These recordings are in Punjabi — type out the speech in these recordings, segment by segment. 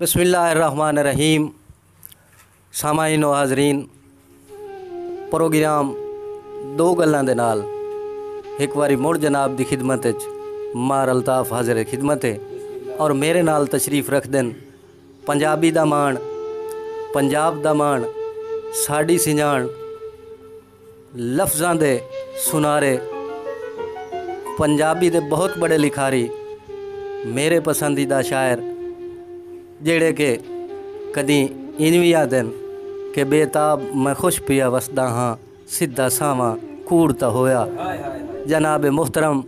ਬਿਸਮਿਲ੍ਲਾਹਿਰਰਹਿਮਾਨਿਰਰਹੀਮ ਸਾਮਾਈਨ ਓ ਹਾਜ਼ਰੀਨ ਪ੍ਰੋਗਰਾਮ ਦੋ ਗੱਲਾਂ ਦੇ ਨਾਲ ਇੱਕ ਵਾਰੀ ਮੁੜ ਜਨਾਬ ਦੀ ਖਿਦਮਤ ਵਿੱਚ ਮਾਰ ਅਲਤਾਫ ਹਾਜ਼ਰ ਖਿਦਮਤ ਹੈ ਔਰ ਮੇਰੇ ਨਾਲ ਤਸ਼ਰੀਫ ਰੱਖਦੇ ਨੇ ਪੰਜਾਬੀ ਦਾ ਮਾਣ ਪੰਜਾਬ ਦਾ ਮਾਣ ਸਾਡੀ ਸਿਜਾਣ ਲਫ਼ਜ਼ਾਂ ਦੇ ਸੁਨਾਰੇ ਪੰਜਾਬੀ ਦੇ ਬਹੁਤ ਬੜੇ ਲਿਖਾਰੀ ਮੇਰੇ ਪਸੰਦੀਦਾ ਸ਼ਾਇਰ ਜਿਹੜੇ ਕਿ ਕਦੀ ਇੰਜ ਵੀ ਆਦਨ ਕਿ ਬੇਤਾਬ ਮੈਂ ਖੁਸ਼ ਪਿਆ ਵਸਦਾ ਹਾਂ ਸਿੱਧਾ ਸਾਵਾ ਕੂੜਤਾ होया। जनाब ਮੁਹਤਰਮ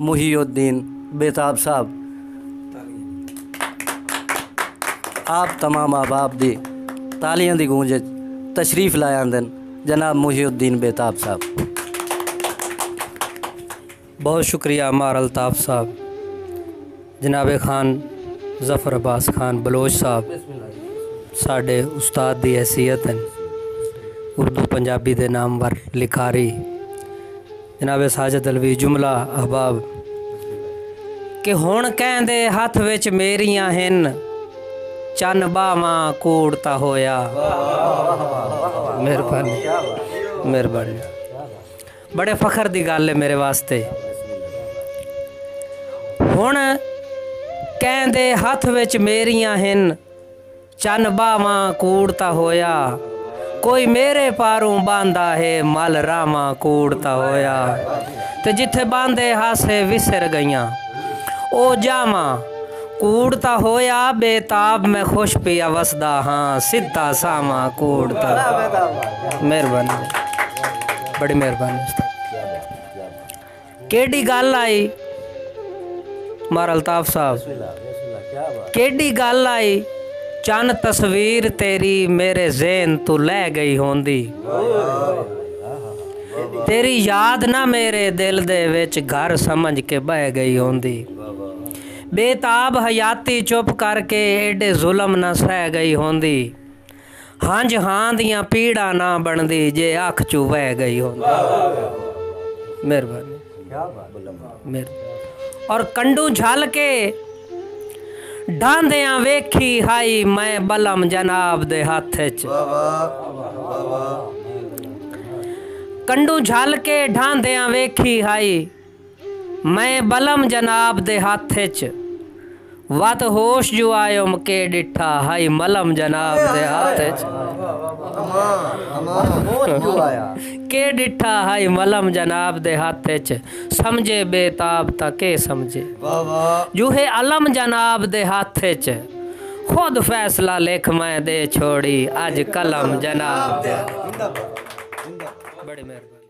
मुहिउद्दीन बेताब साहब। आप तमाम अहबाब दी तालियाँ दी गूंज तशरीफ़ लाया आंदन जनाब मुहिउद्दीन बेताब साहब। बहुत शुक्रिया अमार अलताफ़ साहब। जनाब खान ਜ਼ਫਰ ਅਬਾਸ ਖਾਨ ਬਲੋਚ ਸਾਹਿਬ ਸਾਡੇ ਉਸਤਾਦ ਦੀ ਹیثیت ਹਨ ਉਰਦੂ ਪੰਜਾਬੀ ਦੇ ਨਾਮ ਵਰ ਲਿਖਾਰੀ, ਜਨਾਬ ਸਾਜਦ ਅਲਵੀ ਜੁਮਲਾ ਅਹਬਾਬ, ਕਿ ਹੁਣ ਕਹਿੰਦੇ ਹੱਥ ਵਿੱਚ ਮੇਰੀਆਂ ਹਨ, ਚੰਨ ਬਾਵਾ ਕੋੜਤਾ ਹੋਇਆ। ਮਿਹਰਬਾਨੀ ਮਿਹਰਬਾਨੀ। ਬੜੇ ਫਖਰ ਦੀ ਗੱਲ ਹੈ ਮੇਰੇ ਵਾਸਤੇ। ਹੁਣ ਕਹਿੰਦੇ ਹੱਥ ਵਿੱਚ ਮੇਰੀਆਂ ਹਨ, ਚੰਨ ਬਾਵਾਂ ਕੂੜਤਾ ਹੋਇਆ। ਕੋਈ ਮੇਰੇ ਪਾਰੋਂ ਬਾਂਦਾ ਹੈ, ਮਲ ਰਾਵਾਂ ਕੂੜਤਾ ਹੋਇਆ। ਤੇ ਜਿੱਥੇ ਬਾਂਦੇ ਹਾਸੇ ਵਿਸਰ ਗਈਆਂ, ਉਹ ਜਾਵਾਂ। ਕੂੜਤਾ ਹੋਇਆ, ਬੇਤਾਬ ਮੈਂ ਖੁਸ਼ ਪਿਆ ਵਸਦਾ ਹਾਂ, ਸਿੱਧਾ ਸਾਵਾਂ ਕੂੜਤਾ ਮਿਹਰਬਾਨੀ, ਬੜੀ ਮਿਹਰਬਾਨੀ। ਕਿਹੜੀ ਗੱਲ ਆਈ? ਮਾਰ ਅਲਤਾਫ ਸਾਹਿਬ, ਕਿਹੜੀ ਗੱਲ ਆਈ? ਚੰਨ ਤਸਵੀਰ ਤੇਰੀ ਮੇਰੇ ਜ਼ੇਨ ਤੂੰ ਲੈ ਗਈ ਹੁੰਦੀ। ਤੇਰੀ ਯਾਦ ਨਾ ਮੇਰੇ ਦਿਲ ਦੇ ਵਿੱਚ ਘਰ ਸਮਝ ਕੇ ਬਹਿ ਗਈ ਹੁੰਦੀ। ਬੇਤਾਬ ਹਯਾਤੀ ਚੁੱਪ ਕਰਕੇ ਏਡੇ ਜ਼ੁਲਮ ਨਾ ਸਹਿ ਗਈ ਹੁੰਦੀ। ਹੰਝ ਹਾਂ ਦੀਆਂ ਪੀੜਾ ਨਾ ਬਣਦੀ ਜੇ ਅੱਖ ਚੂ ਵਹਿ ਗਈ ਹੁੰਦੀ। ਮਿਹਰਬਾਨੀ। ਮਿਹਰ ਔਰ ਕੰਡੂ ਝਲ ਕੇ ਢਾਂਦਿਆਂ ਵੇਖੀ ਹਾਈ ਮੈਂ ਬਲਮ ਜਨਾਬ ਦੇ ਹੱਥ 'ਚ। ਕੰਡੂ ਝਲ ਕੇ ਢਾਂਦਿਆਂ ਵੇਖੀ ਹਾਈ ਮੈਂ ਬਲਮ ਜਨਾਬ ਦੇ ਹੱਥ 'ਚ। ਵਤ ਹੋਸ਼ ਜੋ ਆਇਓ ਮਕੇ ਡਿਠਾ ਹਾਈ ਮਲਮ ਜਨਾਬ ਦੇ ਹੱਥ 'ਚ ਕੇ ਡਿਠਾ ਹਾਈ ਮਲਮ ਜਨਾਬ ਦੇ ਹੱਥ 'ਚ ਸਮਝੇ ਬੇਤਾਬ ਤਾਂ ਕੇ ਸਮਝੇ ਜੂਹੇ ਅਲਮ ਜਨਾਬ ਦੇ ਹੱਥ 'ਚ ਖੁਦ ਫੈਸਲਾ ਲਿਖ ਮੈਂ ਦੇ ਛੋੜੀ ਅੱਜ ਕਲਮ ਜਨਾਬ ਦੇ ਬੜੀ ਮਿਹਰਬਾਨੀ